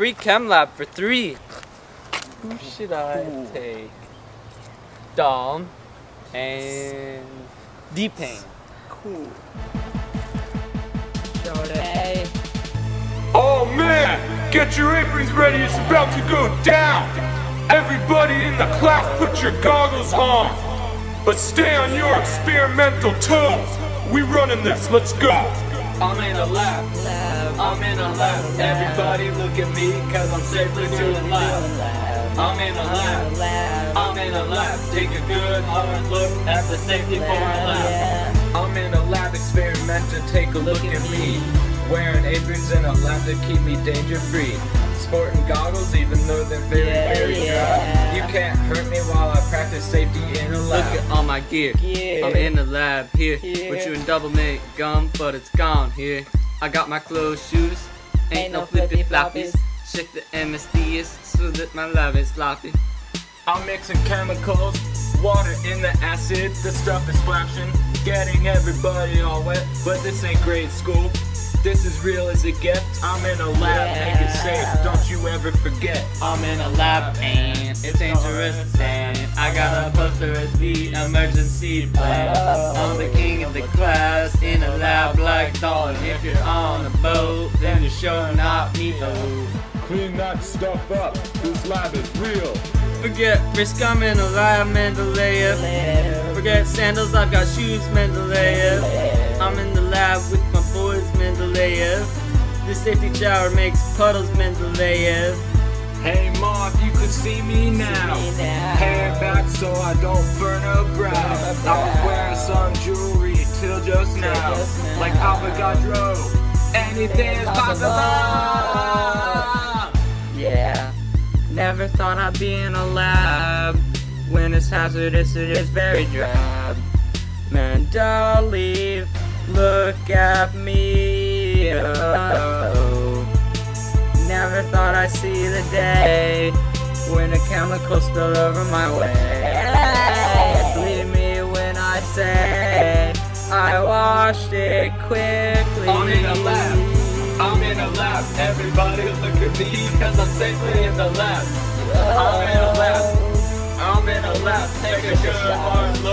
free chem lab for three. Who should I take? Dom and D-Pain. Cool. Hey. Oh man, get your aprons ready, it's about to go down. Everybody in the class, put your goggles on. But stay on your experimental toes. We running this, let's go. I'm in a lab, I'm in a lab. Everybody look at me, cause I'm safely to the lab. I'm in a lab, I'm in a lab. Take a good hard look at the safety for a lab. I'm in a lab experimenter, take a look at me. Wearing aprons in a lab to keep me danger free. Sporting goggles even though they're very, very dry. You can't hurt my gear. Gear. I'm in the lab here. Here. With you in double make gum, but it's gone here. I got my clothes shoes. Ain't, no flippy floppies. Check the MSDs so that my lab is sloppy. I'm mixing chemicals, water in the acid, the stuff is splashing, getting everybody all wet. But this ain't grade school, this is real as it gets. I'm in a lab, make it safe, don't you ever forget. I'm in a lab and it's dangerous and I got a poster as the emergency plan. I'm the king of the class in a lab like Dalton. If you're on a boat, then you're not me though. Clean that stuff up, this lab is real. Forget risk, I'm in a lab, Mendeleev. Live. Forget sandals, I've got shoes, Mendeleev. I'm in the lab with my boys, Mendeleev. The safety shower makes puddles, Mendeleev. Hey if you could see me now, hair back so I don't burn a brow. I was wearing some jewelry till just now, like Avogadro. Anything is possible. Yeah. Never thought I'd be in a lab. When it's hazardous, it is very drab. Man, don't leave. Look at me. Oh. I'd see the day when a chemical spilled over my way. Believe me when I say I washed it quickly. I'm in a lab. I'm in a lab. Everybody look at me because I'm safely in the lab. I'm in a lab. I'm in a lab. Take a good hard look